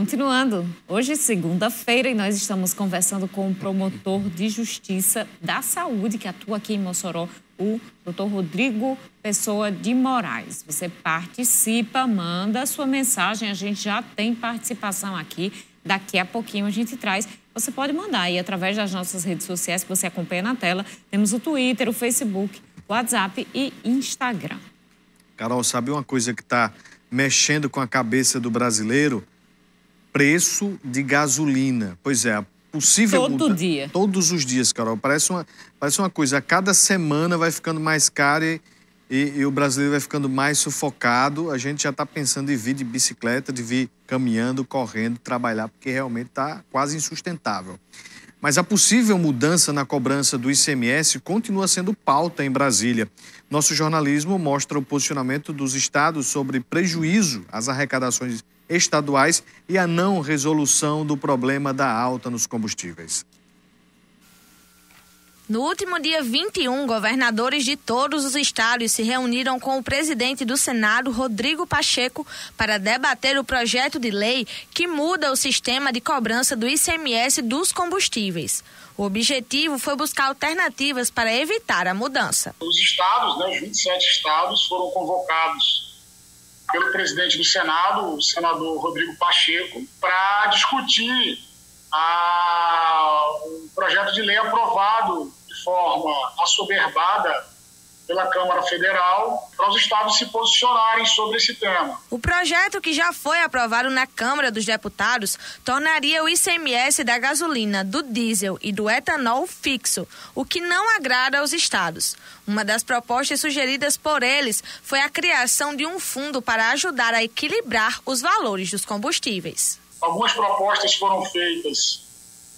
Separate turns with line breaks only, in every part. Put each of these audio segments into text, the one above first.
Continuando, hoje é segunda-feira e nós estamos conversando com o promotor de justiça da saúde que atua aqui em Mossoró, o doutor Rodrigo Pessoa de Moraes. Você participa, manda sua mensagem, a gente já tem participação aqui. Daqui a pouquinho a gente traz. Você pode mandar aí através das nossas redes sociais que você acompanha na tela. Temos o Twitter, o Facebook, o WhatsApp e Instagram.
Carol, sabe uma coisa que está mexendo com a cabeça do brasileiro? Preço de gasolina. Pois é, possível.
Todo muda... dia.
Todos os dias, Carol. Parece uma, parece uma coisa. A cada semana vai ficando mais caro e, e, e o brasileiro vai ficando mais sufocado. A gente já está pensando em vir de bicicleta, de vir caminhando, correndo, trabalhar, porque realmente está quase insustentável. Mas a possível mudança na cobrança do ICMS continua sendo pauta em Brasília. Nosso jornalismo mostra o posicionamento dos estados sobre prejuízo às arrecadações estaduais e a não resolução do problema da alta nos combustíveis.
No último dia 21, governadores de todos os estados se reuniram com o presidente do Senado, Rodrigo Pacheco, para debater o projeto de lei que muda o sistema de cobrança do ICMS dos combustíveis. O objetivo foi buscar alternativas para evitar a mudança.
Os estados, né, os 27 estados, foram convocados pelo presidente do Senado, o senador Rodrigo Pacheco, para discutir a, um projeto de lei aprovado de forma assoberbada pela Câmara Federal para os estados se posicionarem sobre esse tema.
O projeto que já foi aprovado na Câmara dos Deputados tornaria o ICMS da gasolina, do diesel e do etanol fixo, o que não agrada aos estados. Uma das propostas sugeridas por eles foi a criação de um fundo para ajudar a equilibrar os valores dos combustíveis.
Algumas propostas foram feitas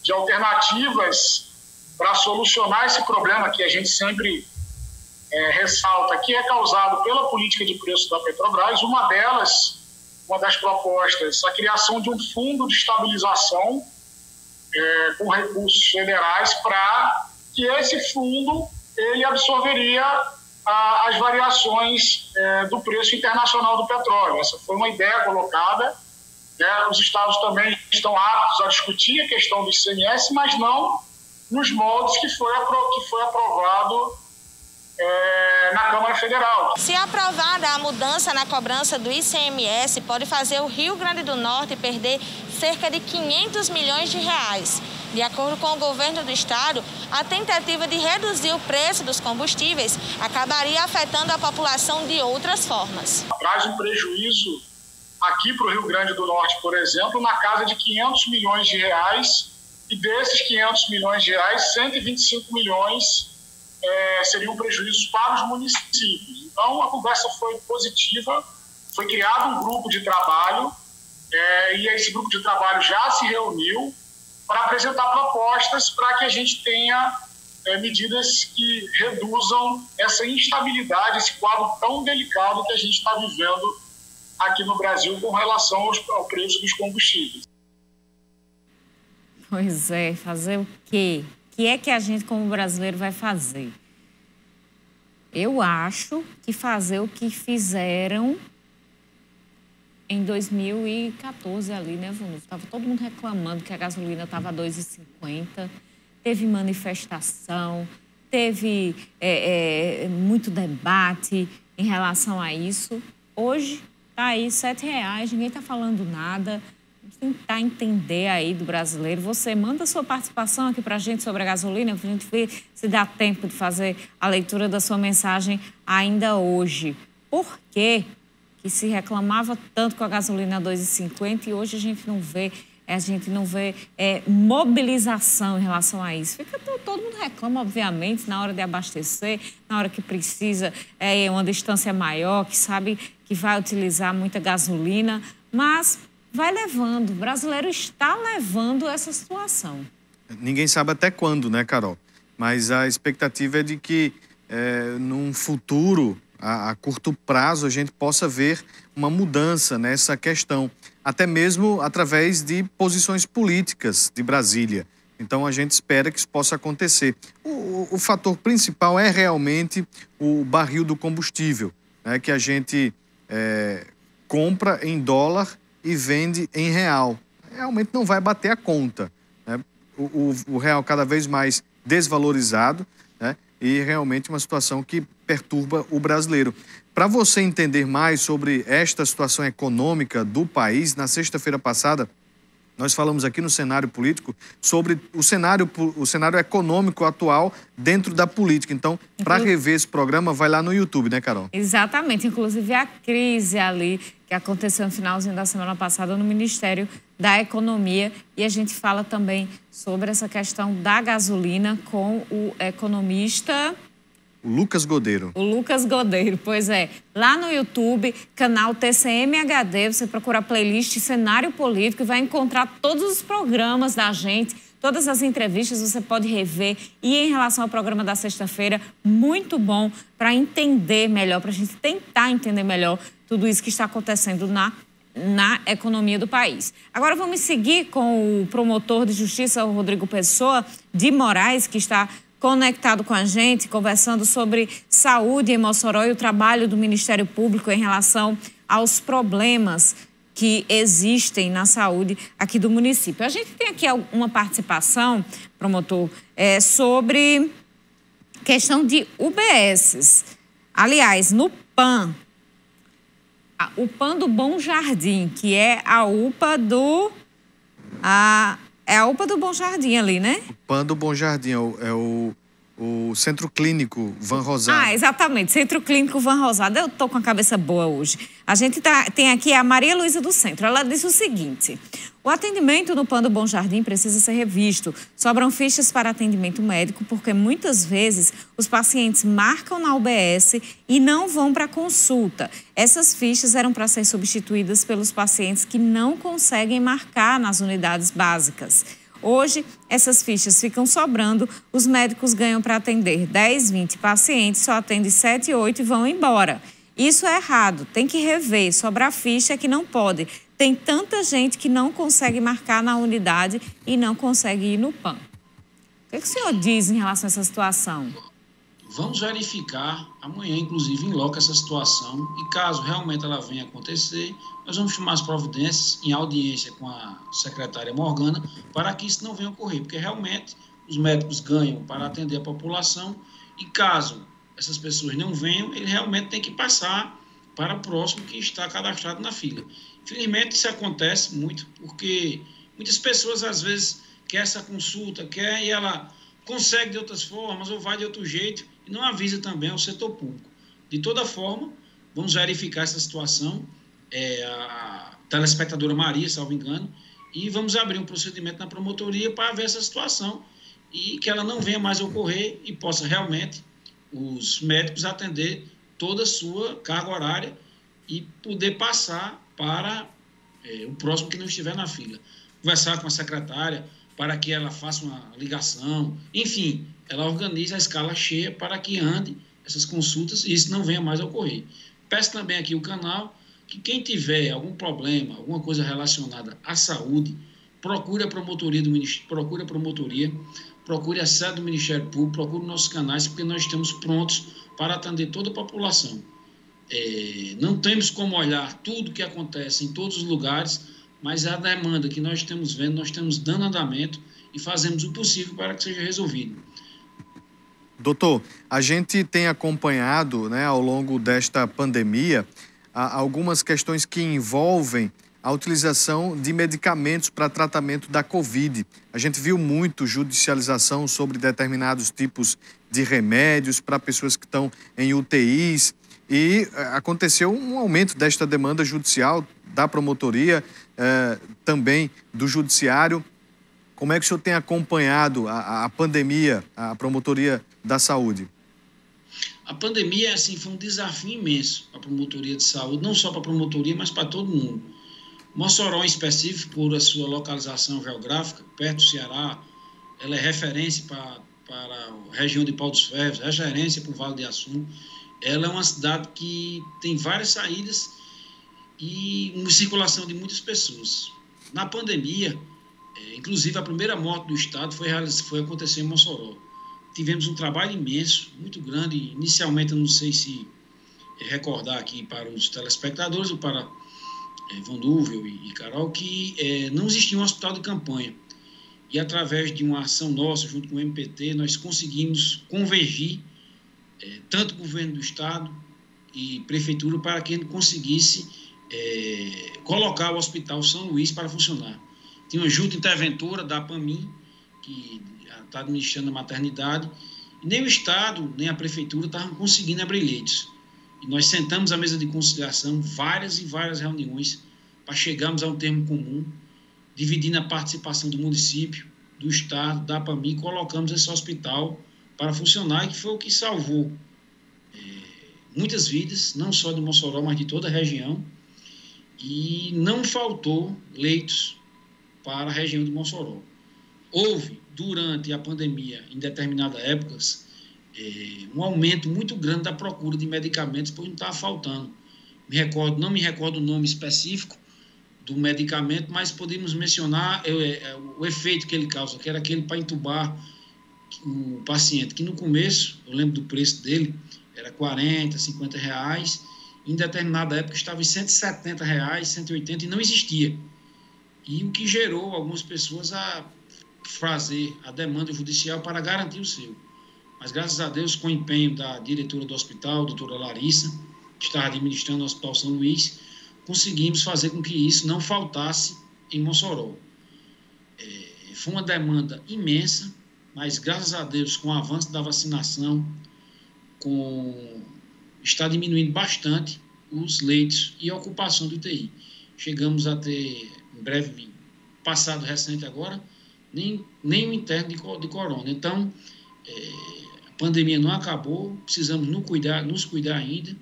de alternativas para solucionar esse problema que a gente sempre é, ressalta que é causado pela política de preço da Petrobras. Uma delas, uma das propostas, a criação de um fundo de estabilização é, com recursos federais para que esse fundo ele absorveria a, as variações é, do preço internacional do petróleo. Essa foi uma ideia colocada. Né? Os estados também estão aptos a discutir a questão do ICMS, mas não nos moldes que foi, que foi aprovado é, na Câmara Federal.
Se aprovada a mudança na cobrança do ICMS, pode fazer o Rio Grande do Norte perder cerca de 500 milhões de reais. De acordo com o governo do estado, a tentativa de reduzir o preço dos combustíveis acabaria afetando a população de outras formas.
Traz um prejuízo aqui para o Rio Grande do Norte, por exemplo, na casa de 500 milhões de reais, e desses 500 milhões de reais, 125 milhões é, seriam prejuízos para os municípios. Então, a conversa foi positiva, foi criado um grupo de trabalho, é, e esse grupo de trabalho já se reuniu para apresentar propostas para que a gente tenha é, medidas que reduzam essa instabilidade, esse quadro tão delicado que a gente está vivendo aqui no Brasil com relação aos, ao preço dos combustíveis.
Pois é, fazer o quê? Que é que a gente, como brasileiro, vai fazer? Eu acho que fazer o que fizeram em 2014 ali, né, Vunus? Estava todo mundo reclamando que a gasolina estava 2,50, teve manifestação, teve é, é, muito debate em relação a isso. Hoje está aí R$ reais, ninguém está falando nada tentar entender aí do brasileiro. Você manda sua participação aqui para a gente sobre a gasolina, para a gente ver se dá tempo de fazer a leitura da sua mensagem ainda hoje. Por que que se reclamava tanto com a gasolina 2,50 e hoje a gente não vê a gente não vê é, mobilização em relação a isso. Fica todo, mundo reclama, obviamente, na hora de abastecer, na hora que precisa é uma distância maior, que sabe que vai utilizar muita gasolina, mas vai levando. O brasileiro está levando essa situação.
Ninguém sabe até quando, né, Carol? Mas a expectativa é de que, é, num futuro, a, a, curto prazo, a gente possa ver uma mudança nessa questão, até mesmo através de posições políticas de Brasília. Então, a gente espera que isso possa acontecer. O, o fator principal é realmente o barril do combustível, né, que a gente é, compra em dólar e vende em real. realmente não vai bater a conta. Né? O, o, o, real cada vez mais desvalorizado né? e realmente uma situação que perturba o brasileiro. Para você entender mais sobre esta situação econômica do país, na sexta-feira passada, nós falamos aqui no cenário político sobre o cenário, o cenário econômico atual dentro da política. Então, para rever esse programa, vai lá no YouTube, né, Carol?
Exatamente. Inclusive, a crise ali que aconteceu no finalzinho da semana passada no Ministério da Economia. E a gente fala também sobre essa questão da gasolina com o economista
o Lucas Godeiro.
O Lucas Godeiro, pois é. Lá no YouTube, canal TCMHD, você procura a playlist Cenário Político e vai encontrar todos os programas da gente, todas as entrevistas você pode rever. E em relação ao programa da sexta-feira, muito bom para entender melhor, para a gente tentar entender melhor tudo isso que está acontecendo na na economia do país. Agora vamos seguir com o promotor de justiça, o Rodrigo Pessoa de Moraes, que está conectado com a gente, conversando sobre saúde em Mossoró e o trabalho do Ministério Público em relação aos problemas que existem na saúde aqui do município. A gente tem aqui uma participação, promotor, é, sobre questão de UBSs. Aliás, no PAN, o PAN do Bom Jardim, que é a UPA do. A, é a UPA do Bom Jardim ali, né?
PAN do Bom Jardim é o, é o, o Centro Clínico Van Rosado.
Ah, exatamente, Centro Clínico Van Rosado. Eu tô com a cabeça boa hoje. A gente tá, tem aqui a Maria Luísa do Centro. Ela disse o seguinte: o atendimento no PAN do Bom Jardim precisa ser revisto. Sobram fichas para atendimento médico, porque muitas vezes os pacientes marcam na UBS e não vão para consulta. Essas fichas eram para ser substituídas pelos pacientes que não conseguem marcar nas unidades básicas. Hoje, essas fichas ficam sobrando, os médicos ganham para atender 10, 20 pacientes, só atendem 7, 8 e vão embora. Isso é errado, tem que rever, sobrar ficha que não pode. Tem tanta gente que não consegue marcar na unidade e não consegue ir no PAN. O que, é que o senhor diz em relação a essa situação?
Vamos verificar amanhã, inclusive, em loco essa situação. E caso realmente ela venha acontecer, nós vamos tomar as providências em audiência com a secretária Morgana para que isso não venha ocorrer, porque realmente os médicos ganham para atender a população. E caso essas pessoas não venham, ele realmente tem que passar para o próximo que está cadastrado na fila. Infelizmente isso acontece muito, porque muitas pessoas às vezes quer essa consulta, quer e ela consegue de outras formas ou vai de outro jeito não avisa também ao setor público. De toda forma, vamos verificar essa situação, é, a telespectadora Maria, salvo engano, e vamos abrir um procedimento na promotoria para ver essa situação e que ela não venha mais ocorrer e possa realmente os médicos atender toda a sua carga horária e poder passar para é, o próximo que não estiver na fila. Conversar com a secretária, para que ela faça uma ligação, enfim, ela organiza a escala cheia para que ande essas consultas e isso não venha mais a ocorrer. Peço também aqui o canal que quem tiver algum problema, alguma coisa relacionada à saúde, procure a promotoria do procure a promotoria, procure a sede do Ministério Público, procure nossos canais, porque nós estamos prontos para atender toda a população. É, não temos como olhar tudo que acontece em todos os lugares, mas a demanda que nós estamos vendo, nós estamos dando andamento e fazemos o possível para que seja resolvido.
Doutor, a gente tem acompanhado né, ao longo desta pandemia algumas questões que envolvem a utilização de medicamentos para tratamento da Covid. A gente viu muito judicialização sobre determinados tipos de remédios para pessoas que estão em UTIs e eh, aconteceu um aumento desta demanda judicial da promotoria, eh, também do judiciário. Como é que o senhor tem acompanhado a, a pandemia, a promotoria da saúde?
A pandemia assim, foi um desafio imenso para a promotoria de saúde, não só para a promotoria, mas para todo mundo. Mossoró, em específico, por a sua localização geográfica, perto do Ceará, ela é referência para, para a região de Pau dos Ferros, é referência para o Vale de Assum. Ela é uma cidade que tem várias saídas e uma circulação de muitas pessoas. Na pandemia, é, inclusive a primeira morte do estado foi, foi acontecer em Mossoró. Tivemos um trabalho imenso, muito grande. Inicialmente, eu não sei se recordar aqui para os telespectadores ou para é, Van Duvel e, e Carol, que é, não existia um hospital de campanha. E através de uma ação nossa, junto com o MPT, nós conseguimos convergir é, tanto o governo do Estado e prefeitura para que gente conseguisse é, colocar o Hospital São Luís para funcionar. Tinha uma junta interventora da PAMIM, que está administrando a maternidade, e nem o Estado, nem a prefeitura estavam conseguindo abrir leitos. E nós sentamos à mesa de conciliação, várias e várias reuniões, para chegarmos a um termo comum, dividindo a participação do município, do Estado, da PAMI, colocamos esse hospital para funcionar, que foi o que salvou é, muitas vidas, não só de Mossoró, mas de toda a região, e não faltou leitos para a região de Mossoró. Houve, durante a pandemia, em determinadas épocas, é, um aumento muito grande da procura de medicamentos, pois não estava faltando. Me recordo, não me recordo o nome específico do medicamento, mas podemos mencionar é, é, o efeito que ele causa, que era aquele para entubar o paciente, que no começo, eu lembro do preço dele, era 40, 50 reais, em determinada época estava em 170 reais, 180 e não existia. E o que gerou algumas pessoas a fazer a demanda judicial para garantir o seu. Mas graças a Deus, com o empenho da diretora do hospital, doutora Larissa, que está administrando o Hospital São Luís, conseguimos fazer com que isso não faltasse em Mossoró. É, foi uma demanda imensa, mas graças a Deus, com o avanço da vacinação, com está diminuindo bastante os leitos e a ocupação do UTI. Chegamos a ter, em breve, passado recente agora, nem, nem o interno de, de corona. Então, é, pandemia não acabou, precisamos nos cuidar, nos cuidar ainda,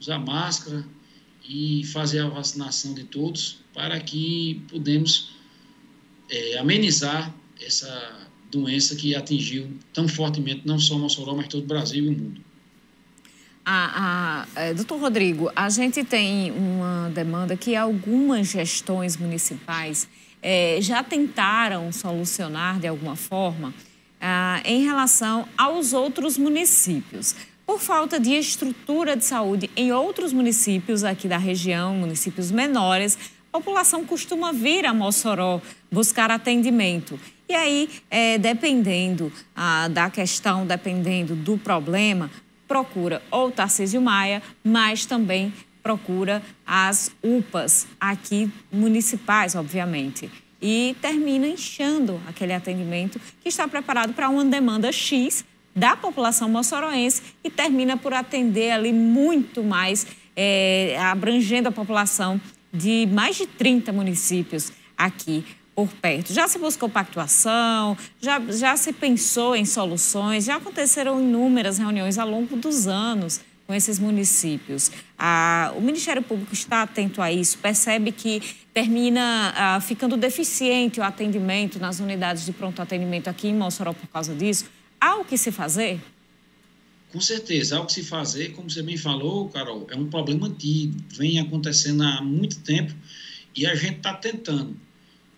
usar máscara e fazer a vacinação de todos para que podemos é, amenizar essa doença que atingiu tão fortemente não só Mossoró, mas todo o Brasil e o mundo.
A, a, é, doutor Rodrigo, a gente tem uma demanda que algumas gestões municipais é, já tentaram solucionar de alguma forma ah, em relação aos outros municípios. Por falta de estrutura de saúde em outros municípios aqui da região, municípios menores, a população costuma vir a Mossoró buscar atendimento. E aí, é, dependendo ah, da questão, dependendo do problema, procura ou Tarcísio Maia, mas também procura as UPAs aqui municipais, obviamente. E termina inchando aquele atendimento que está preparado para uma demanda X da população moçoroense e termina por atender ali muito mais, é, abrangendo a população de mais de 30 municípios aqui por perto. Já se buscou pactuação, já, já se pensou em soluções, já aconteceram inúmeras reuniões ao longo dos anos com esses municípios. Ah, o Ministério Público está atento a isso, percebe que termina ah, ficando deficiente o atendimento nas unidades de pronto atendimento aqui em Mossoró por causa disso. Há o que se fazer?
Com certeza, há o que se fazer. Como você bem falou, Carol, é um problema antigo, vem acontecendo há muito tempo e a gente está tentando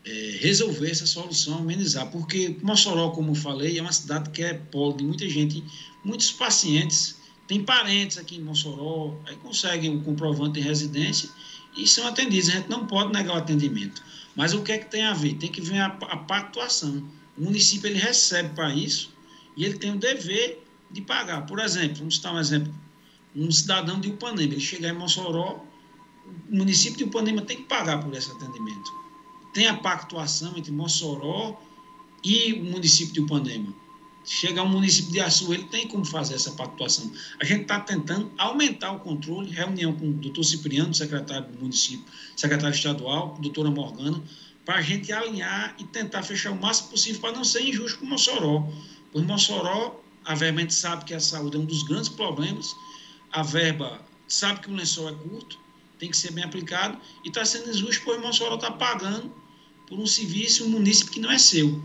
é, resolver essa solução, amenizar. Porque Mossoró, como eu falei, é uma cidade que é polo de muita gente, muitos pacientes tem parentes aqui em Mossoró, aí conseguem o comprovante de residência e são atendidos. A gente não pode negar o atendimento. Mas o que é que tem a ver? Tem que vir a, a pactuação. O município ele recebe para isso e ele tem o dever de pagar. Por exemplo, vamos citar um exemplo. Um cidadão de Upanema, ele chegar em Mossoró, o município de Upanema tem que pagar por esse atendimento. Tem a pactuação entre Mossoró e o município de Upanema chegar ao município de Açu, ele tem como fazer essa pactuação. A gente está tentando aumentar o controle, reunião com o doutor Cipriano, secretário do município, secretário estadual, doutora Morgana, para a gente alinhar e tentar fechar o máximo possível para não ser injusto com Mossoró. Pois Mossoró, a verba a gente sabe que a saúde é um dos grandes problemas, a verba sabe que o lençol é curto, tem que ser bem aplicado, e está sendo injusto, pois Mossoró está pagando por um serviço, um município que não é seu.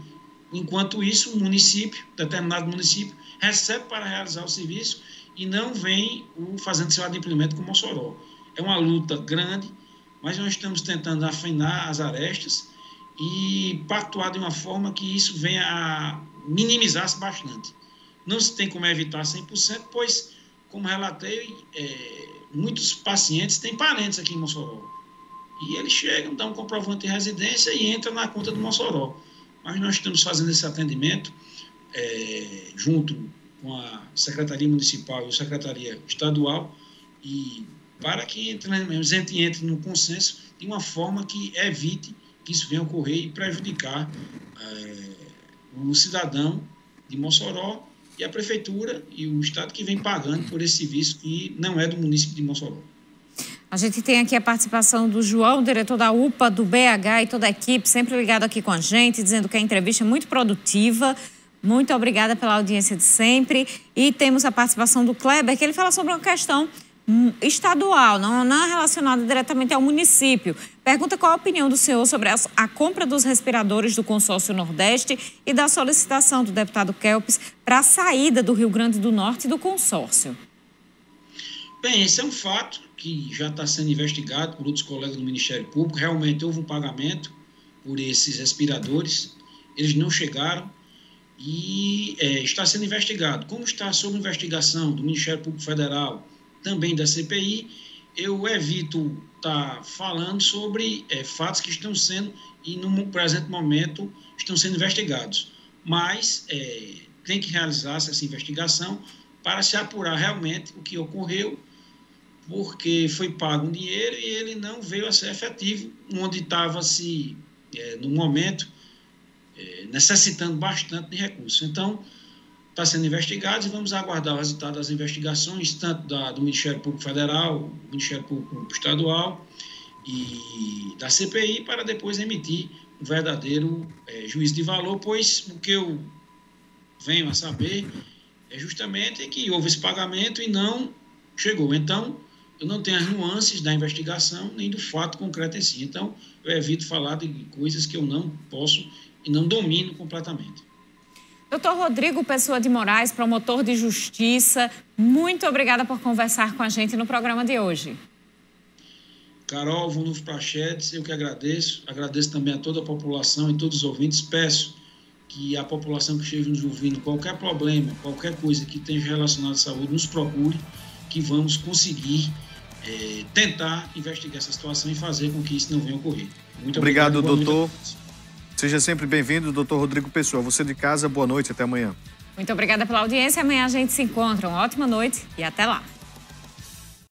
Enquanto isso, o município, determinado município, recebe para realizar o serviço e não vem o fazendo seu adimplemento com Mossoró. É uma luta grande, mas nós estamos tentando afinar as arestas e pactuar de uma forma que isso venha a minimizar-se bastante. Não se tem como evitar 100%, pois, como relatei, é, muitos pacientes têm parentes aqui em Mossoró. E eles chegam, dão um comprovante de residência e entram na conta do Mossoró. Mas nós estamos fazendo esse atendimento é, junto com a Secretaria Municipal e a Secretaria Estadual e para que entre, entre no consenso de uma forma que evite que isso venha ocorrer e prejudicar é, o cidadão de Mossoró e a prefeitura e o estado que vem pagando por esse serviço que não é do município de Mossoró.
A gente tem aqui a participação do João, diretor da UPA, do BH e toda a equipe, sempre ligado aqui com a gente, dizendo que a entrevista é muito produtiva. Muito obrigada pela audiência de sempre. E temos a participação do Kleber, que ele fala sobre uma questão hum, estadual, não, não relacionada diretamente ao município. Pergunta qual a opinião do senhor sobre a, a, compra dos respiradores do consórcio Nordeste e da solicitação do deputado Kelps para a saída do Rio Grande do Norte do consórcio.
Bem, esse é um fato que já está sendo investigado por outros colegas do Ministério Público. Realmente houve um pagamento por esses respiradores, eles não chegaram e é, está sendo investigado. Como está sob investigação do Ministério Público Federal, também da CPI, eu evito estar tá falando sobre é, fatos que estão sendo e no presente momento estão sendo investigados. Mas é, tem que realizar essa investigação para se apurar realmente o que ocorreu porque foi pago um dinheiro e ele não veio a ser efetivo, onde estava se, é, no momento, é, necessitando bastante de recursos. Então, está sendo investigado e vamos aguardar o resultado das investigações, tanto da, do Ministério Público Federal, do Ministério Público Estadual e da CPI, para depois emitir um verdadeiro é, juízo de valor, pois o que eu venho a saber é justamente que houve esse pagamento e não chegou. Então, eu não tenho as nuances da investigação nem do fato concreto em si. Então, eu evito falar de coisas que eu não posso e não domino completamente.
Doutor Rodrigo Pessoa de Moraes, promotor de justiça, muito obrigada por conversar com a gente no programa de hoje.
Carol, Vonulfo Prachetes, eu que agradeço. Agradeço também a toda a população e todos os ouvintes. Peço que a população que esteja nos ouvindo, qualquer problema, qualquer coisa que esteja relacionada à saúde, nos procure, que vamos conseguir é, tentar investigar essa situação e fazer com que isso não venha a ocorrer.
Muito obrigado, obrigado doutor. Seja sempre bem-vindo, doutor Rodrigo Pessoa. Você de casa, boa noite, até amanhã.
Muito obrigada pela audiência. Amanhã a gente se encontra. Uma ótima noite e até lá.